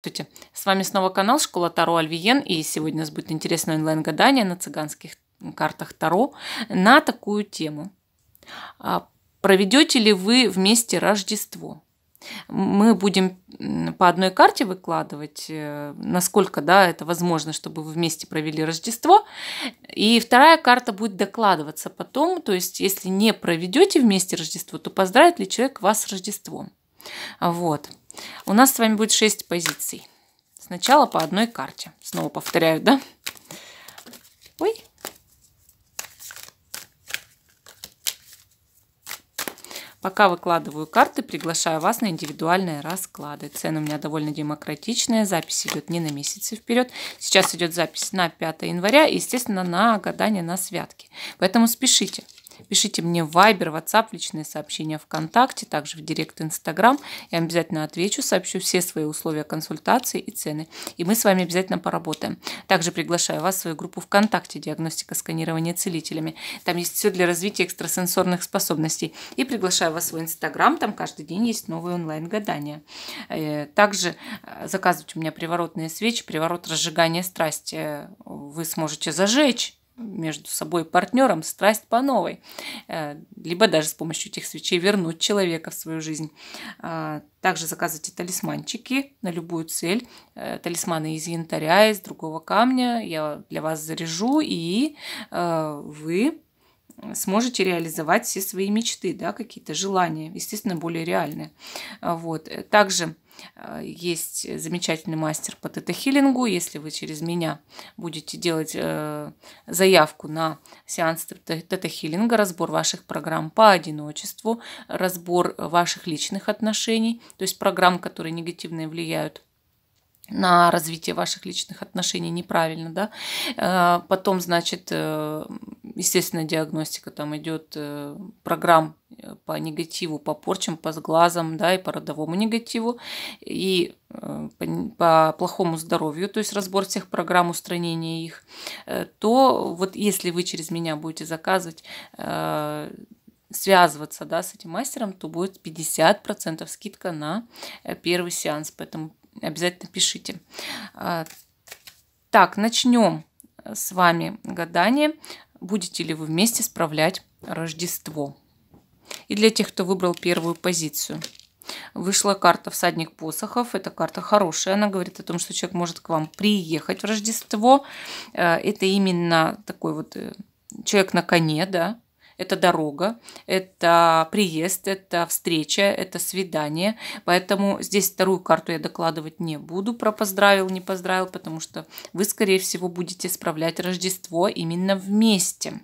Здравствуйте! С вами снова канал Школа Таро Альвиен, и сегодня у нас будет интересное онлайн-гадание на цыганских картах Таро на такую тему. А проведете ли вы вместе Рождество? Мы будем по одной карте выкладывать, э, насколько да, это возможно, чтобы вы вместе провели Рождество. И вторая карта будет докладываться потом, то есть если не проведете вместе Рождество, то поздравит ли человек вас с Рождеством. Вот. У нас с вами будет 6 позиций. Сначала по одной карте. Снова повторяю, да? Ой. Пока выкладываю карты, приглашаю вас на индивидуальные расклады. Цены у меня довольно демократичные. Запись идет не на месяцы вперед. Сейчас идет запись на 5 января и, естественно, на гадание на святки. Поэтому спешите. Пишите мне в Viber, WhatsApp, личные сообщения ВКонтакте, также в Директ Инстаграм. Я обязательно отвечу, сообщу все свои условия консультации и цены. И мы с вами обязательно поработаем. Также приглашаю вас в свою группу ВКонтакте «Диагностика сканирования целителями». Там есть все для развития экстрасенсорных способностей. И приглашаю вас в свой Инстаграм, там каждый день есть новые онлайн-гадания. Э, также э, заказывать у меня приворотные свечи, приворот разжигания страсти вы сможете зажечь между собой и партнером страсть по новой. Э, либо даже с помощью этих свечей вернуть человека в свою жизнь. А, также заказывайте талисманчики на любую цель. Э, талисманы из янтаря, из другого камня. Я для вас заряжу, и э, вы сможете реализовать все свои мечты, да, какие-то желания, естественно, более реальные. Вот. Также есть замечательный мастер по тета-хиллингу. Если вы через меня будете делать э, заявку на сеанс тета-хиллинга, разбор ваших программ по одиночеству, разбор ваших личных отношений, то есть программ, которые негативно влияют на развитие ваших личных отношений неправильно, да. Э, потом, значит, естественно, диагностика там идет программ по негативу, по порчам, по сглазам, да, и по родовому негативу, и э, по, по плохому здоровью, то есть разбор всех программ устранения их, э, то вот если вы через меня будете заказывать э, связываться да, с этим мастером, то будет 50% скидка на первый сеанс. Поэтому обязательно пишите. А, так, начнем с вами гадание. Будете ли вы вместе справлять Рождество? И для тех, кто выбрал первую позицию. Вышла карта «Всадник посохов». Эта карта хорошая. Она говорит о том, что человек может к вам приехать в Рождество. Э, это именно такой вот э, человек на коне, да, это дорога, это приезд, это встреча, это свидание. Поэтому здесь вторую карту я докладывать не буду про поздравил, не поздравил, потому что вы, скорее всего, будете справлять Рождество именно вместе.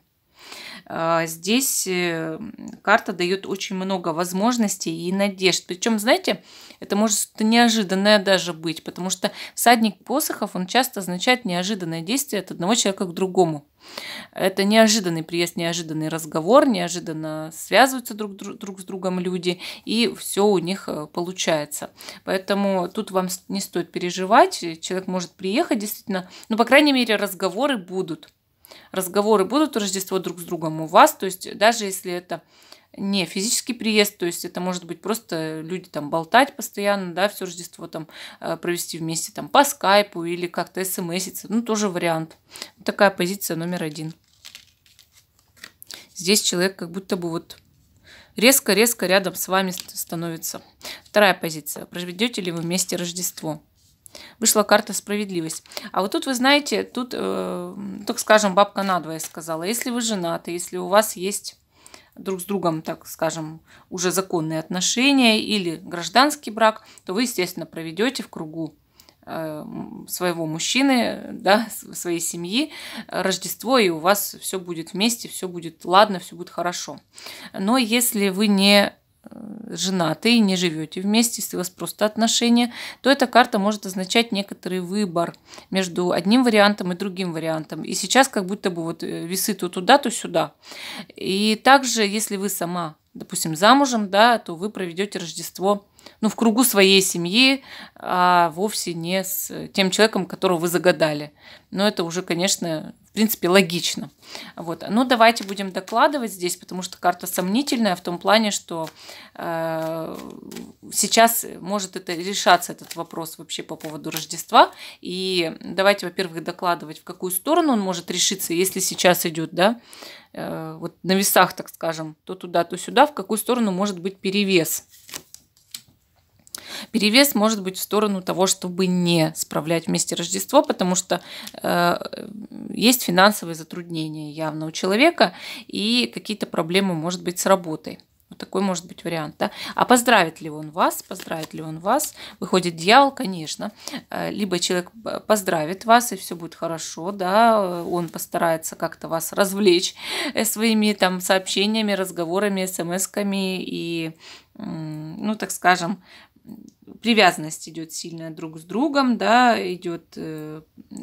А, здесь э, карта дает очень много возможностей и надежд. Причем, знаете, это может что-то неожиданное даже быть, потому что всадник посохов, он часто означает неожиданное действие от одного человека к другому. Это неожиданный приезд, неожиданный разговор, неожиданно связываются друг, друг с другом люди, и все у них э, получается. Поэтому тут вам не стоит переживать, человек может приехать действительно, ну, по крайней мере, разговоры будут разговоры будут Рождество друг с другом у вас, то есть даже если это не физический приезд, то есть это может быть просто люди там болтать постоянно, да, все Рождество там э, провести вместе там по скайпу или как-то смситься, ну тоже вариант. Такая позиция номер один. Здесь человек как будто бы вот резко-резко рядом с вами становится. Вторая позиция. Проведете ли вы вместе Рождество? Вышла карта справедливость. А вот тут, вы знаете, тут, э, так скажем, бабка надвое сказала. Если вы женаты, если у вас есть друг с другом, так скажем, уже законные отношения или гражданский брак, то вы, естественно, проведете в кругу э, своего мужчины, да, своей семьи Рождество, и у вас все будет вместе, все будет ладно, все будет хорошо. Но если вы не женаты и не живете вместе, если у вас просто отношения, то эта карта может означать некоторый выбор между одним вариантом и другим вариантом. И сейчас как будто бы вот э, весы то туда, то сюда. И также, если вы сама, допустим, замужем, да, то вы проведете Рождество ну, в кругу своей семьи, а вовсе не с тем человеком, которого вы загадали. Но это уже, конечно, в принципе, логично. Вот. Ну, давайте будем докладывать здесь, потому что карта сомнительная в том плане, что э, сейчас может это решаться этот вопрос вообще по поводу Рождества. И давайте, во-первых, докладывать, в какую сторону он может решиться, если сейчас идет, да, э, вот на весах, так скажем, то туда, то сюда, в какую сторону может быть перевес. Перевес может быть в сторону того, чтобы не справлять вместе Рождество, потому что э, есть финансовые затруднения явно у человека и какие-то проблемы, может быть, с работой. Вот такой может быть вариант. Да? А поздравит ли он вас? Поздравит ли он вас? Выходит дьявол, конечно. Э, либо человек поздравит вас, и все будет хорошо, да, он постарается как-то вас развлечь э, своими там сообщениями, разговорами, смс-ками и, ну, так скажем, привязанность идет сильная друг с другом, да, идет э,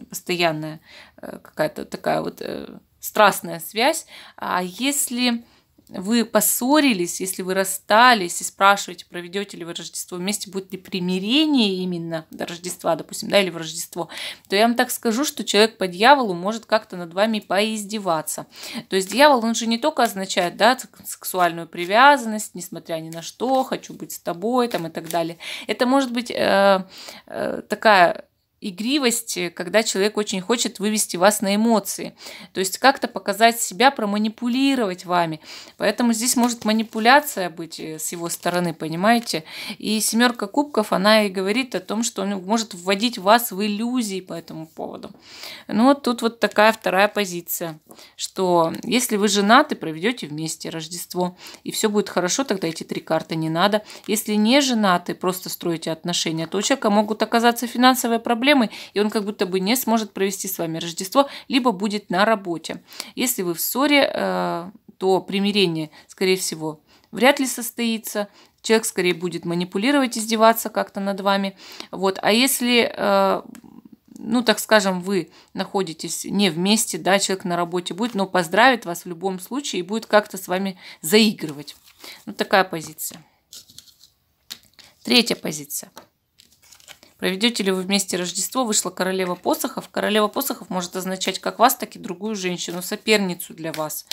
постоянная э, какая-то такая вот э, страстная связь. А если вы поссорились, если вы расстались и спрашиваете, проведете ли вы Рождество вместе, будет ли примирение именно до Рождества, допустим, да, или в Рождество, то я вам так скажу, что человек по дьяволу может как-то над вами поиздеваться. То есть дьявол, он же не только означает, да, сексуальную привязанность, несмотря ни на что, хочу быть с тобой, там и так далее. Это может быть э, э, такая игривость, когда человек очень хочет вывести вас на эмоции. То есть как-то показать себя, проманипулировать вами. Поэтому здесь может манипуляция быть э, с его стороны, понимаете? И семерка кубков, она и говорит о том, что он может вводить вас в иллюзии по этому поводу. Ну вот тут вот такая вторая позиция, что если вы женаты, проведете вместе Рождество, и все будет хорошо, тогда эти три карты не надо. Если не женаты, просто строите отношения, то у человека могут оказаться финансовые проблемы, проблемы, и он как будто бы не сможет провести с вами Рождество, либо будет на работе. Если вы в ссоре, э, то примирение, скорее всего, вряд ли состоится. Человек скорее будет манипулировать, издеваться как-то над вами. Вот. А если э, ну, так скажем, вы находитесь не вместе, да, человек на работе будет, но поздравит вас в любом случае и будет как-то с вами заигрывать. Вот такая позиция. Третья позиция. Проведете ли вы вместе Рождество? Вышла королева посохов. Королева посохов может означать как вас, так и другую женщину, соперницу для вас.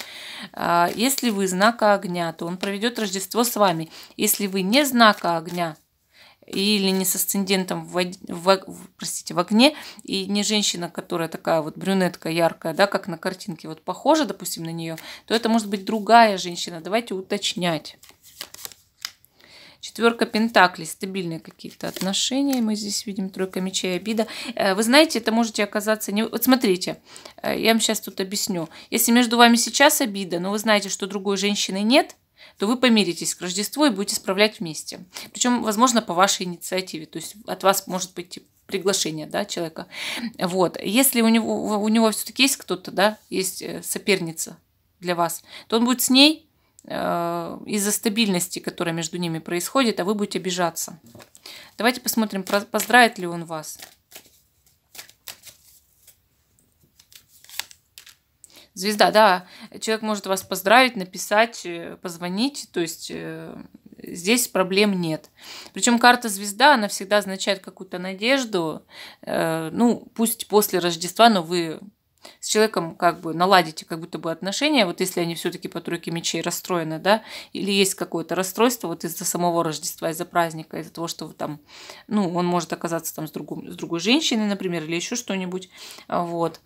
А, если вы знака огня, то он проведет Рождество с вами. Если вы не знака огня, или не с асцендентом в, в, простите, в огне, и не женщина, которая такая вот брюнетка яркая, да, как на картинке, вот похожа, допустим, на нее, то это может быть другая женщина. Давайте уточнять. Четверка пентаклей, стабильные какие-то отношения. Мы здесь видим тройка мечей, обида. Э, вы знаете, это можете оказаться... Не... Вот смотрите, э, я вам сейчас тут объясню. Если между вами сейчас обида, но вы знаете, что другой женщины нет, то вы помиритесь к Рождеству и будете справлять вместе. Причем, возможно, по вашей инициативе. То есть от вас может быть приглашение да, человека. Вот. Если у него, у него все-таки есть кто-то, да, есть э, соперница для вас, то он будет с ней из-за стабильности, которая между ними происходит, а вы будете обижаться. Давайте посмотрим, поздравит ли он вас. Звезда, да, человек может вас поздравить, написать, э, позвонить, то есть э, здесь проблем нет. Причем карта звезда, она всегда означает какую-то надежду, ну, пусть после Рождества, но вы с человеком как бы наладите как будто бы отношения, вот если они все-таки по тройке мечей расстроены, да, или есть какое-то расстройство вот из-за самого Рождества, из-за праздника, из-за того, что вы там, ну, он может оказаться там с, другом, с другой женщиной, например, или еще что-нибудь, вот.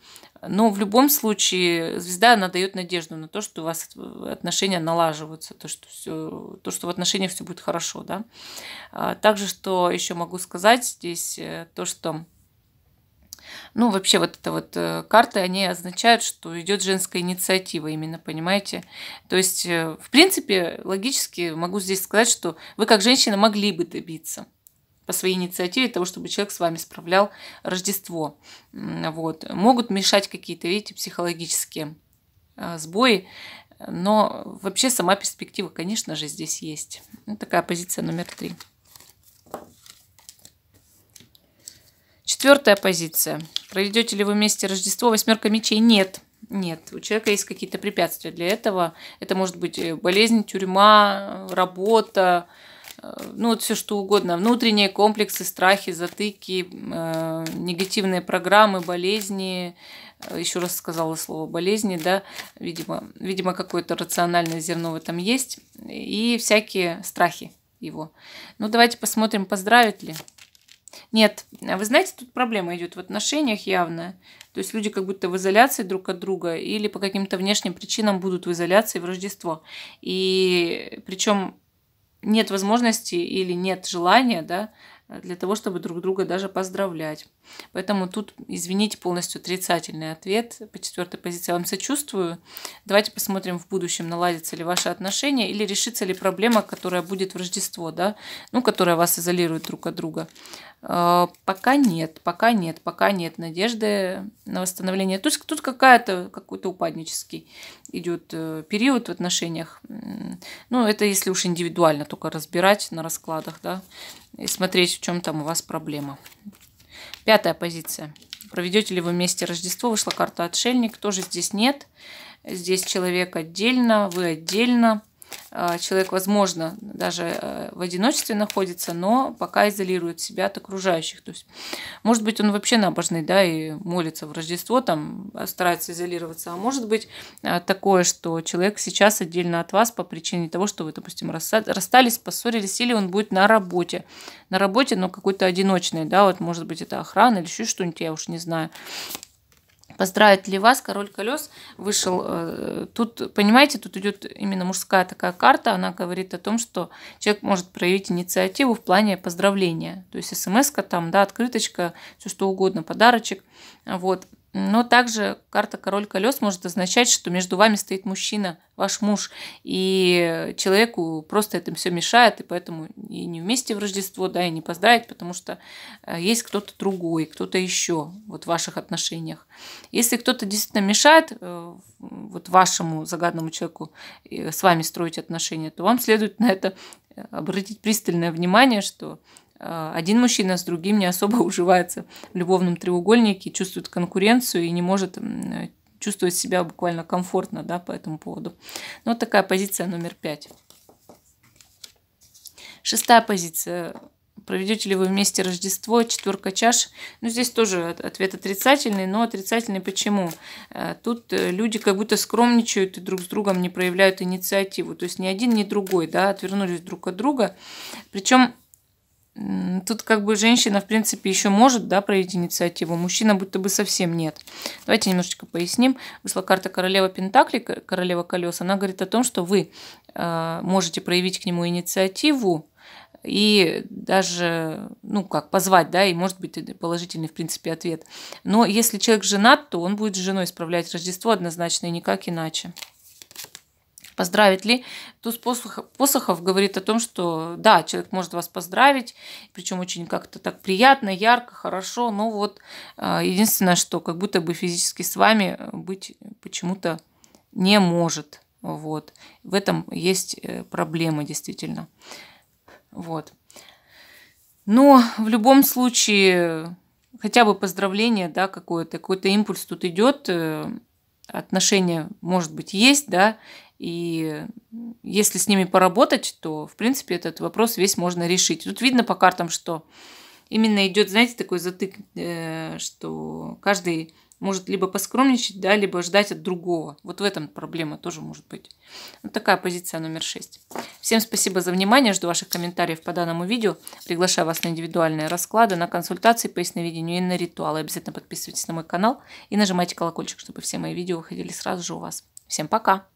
Но в любом случае звезда, она дает надежду на то, что у вас отношения налаживаются, то, что, все, то, что в отношениях все будет хорошо, да. А также, что еще могу сказать здесь, э, то, что ну, вообще вот это вот э, карты, они означают, что идет женская инициатива именно, понимаете? То есть, э, в принципе, логически могу здесь сказать, что вы как женщина могли бы добиться по своей инициативе того, чтобы человек с вами справлял Рождество. Вот. Могут мешать какие-то, видите, психологические э, сбои, но вообще сама перспектива, конечно же, здесь есть. Ну, такая позиция номер три. Четвертая позиция. Проведете ли вы вместе Рождество? Восьмерка мечей? Нет. Нет, у человека есть какие-то препятствия для этого. Это может быть э, болезнь, тюрьма, работа, ну вот все что угодно, внутренние комплексы, страхи, затыки, э, негативные программы, болезни, э, еще раз сказала слово болезни, да, видимо, видимо какое-то рациональное зерно в этом есть, и всякие страхи его. Ну давайте посмотрим, поздравит ли. Нет, вы знаете, тут проблема идет в отношениях явно. То есть люди как будто в изоляции друг от друга или по каким-то внешним причинам будут в изоляции в Рождество. И причем нет возможности или нет желания, да, для того, чтобы друг друга даже поздравлять. Поэтому тут, извините, полностью отрицательный ответ по четвертой позиции. Я вам сочувствую. Давайте посмотрим в будущем, наладятся ли ваши отношения или решится ли проблема, которая будет в Рождество, да, ну, которая вас изолирует друг от друга. А, пока нет, пока нет, пока нет надежды на восстановление. То есть тут какая-то, какой-то упаднический идет э, период в отношениях. Ну, это если уж индивидуально только разбирать на раскладах, да, и смотреть, в чем там у вас проблема. Пятая позиция. Проведете ли вы вместе Рождество? Вышла карта отшельник. Тоже здесь нет. Здесь человек отдельно, вы отдельно. А, человек, возможно, даже э, в одиночестве находится, но пока изолирует себя от окружающих. То есть, может быть, он вообще набожный, да, и молится в Рождество, там, а, старается изолироваться. А может быть э, такое, что человек сейчас отдельно от вас по причине того, что вы, допустим, расстались, поссорились, или он будет на работе. На работе, но какой-то одиночный, да, вот, может быть, это охрана или еще что-нибудь, я уж не знаю. Поздравит ли вас король колес вышел. Э, тут, понимаете, тут идет именно мужская такая карта. Она говорит о том, что человек может проявить инициативу в плане поздравления. То есть смс-ка там, да, открыточка, все что угодно, подарочек. Вот. Но также карта король колес может означать, что между вами стоит мужчина, ваш муж, и человеку просто это все мешает, и поэтому и не вместе в Рождество, да, и не поздравить, потому что э, есть кто-то другой, кто-то еще вот в ваших отношениях. Если кто-то действительно мешает э, вот вашему загадному человеку э, с вами строить отношения, то вам следует на это обратить пристальное внимание, что один мужчина с другим не особо уживается в любовном треугольнике, чувствует конкуренцию и не может чувствовать себя буквально комфортно да, по этому поводу. Ну, вот такая позиция номер пять. Шестая позиция. Проведете ли вы вместе Рождество? Четверка чаш. Ну, здесь тоже ответ отрицательный, но отрицательный почему? Э, тут э, люди как будто скромничают и друг с другом не проявляют инициативу. То есть ни один, ни другой, да, отвернулись друг от друга. Причем Тут как бы женщина, в принципе, еще может да, проявить инициативу, мужчина будто бы совсем нет. Давайте немножечко поясним. Вышла карта королева Пентакли, королева колес. Она говорит о том, что вы э, можете проявить к нему инициативу, и даже, ну как, позвать, да, и может быть положительный, в принципе, ответ. Но если человек женат, то он будет с женой справлять Рождество однозначно и никак иначе. Поздравить ли? Туз посохов, посохов говорит о том, что да, человек может вас поздравить, причем очень как-то так приятно, ярко, хорошо, но вот а, единственное, что как будто бы физически с вами быть почему-то не может. Вот. В этом есть э, проблема действительно. Вот. Но в любом случае, хотя бы поздравление, да, какое-то, какой-то импульс тут идет, э, отношения, может быть, есть, да, и если с ними поработать, то, в принципе, этот вопрос весь можно решить. Тут видно по картам, что именно идет, знаете, такой затык, э, что каждый может либо поскромничать, да, либо ждать от другого. Вот в этом проблема тоже может быть. Вот такая позиция номер 6. Всем спасибо за внимание. Жду ваших комментариев по данному видео. Приглашаю вас на индивидуальные расклады, на консультации по ясновидению и на ритуалы. Обязательно подписывайтесь на мой канал и нажимайте колокольчик, чтобы все мои видео выходили сразу же у вас. Всем пока!